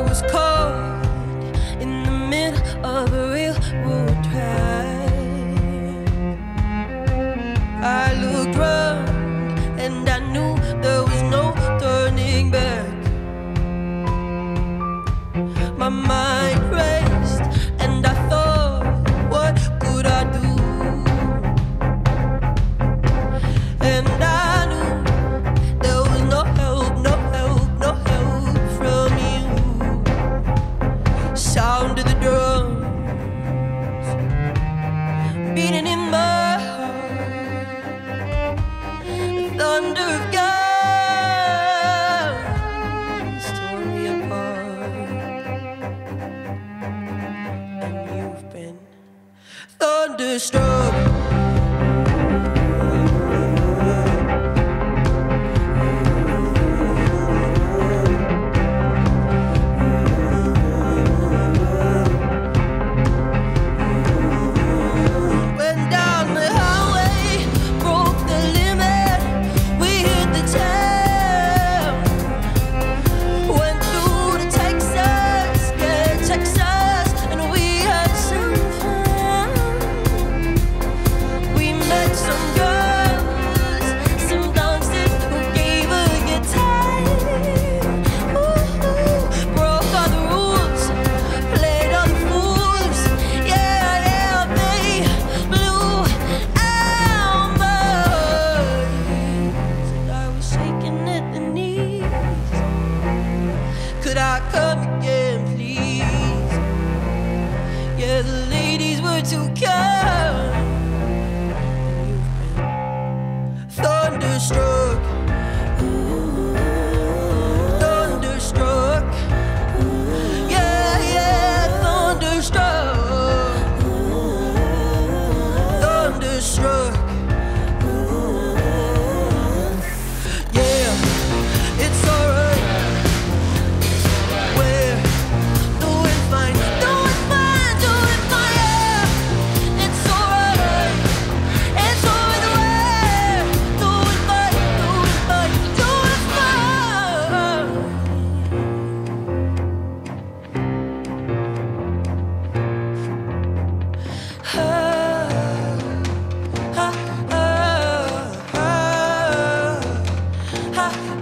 was caught in the middle of a thunder of guns tore me apart. And you've been thunderstruck. Yeah, the ladies were too kind. Thunderstruck.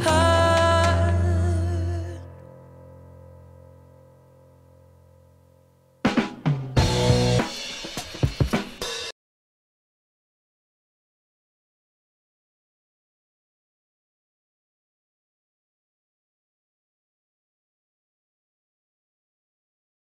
Oh.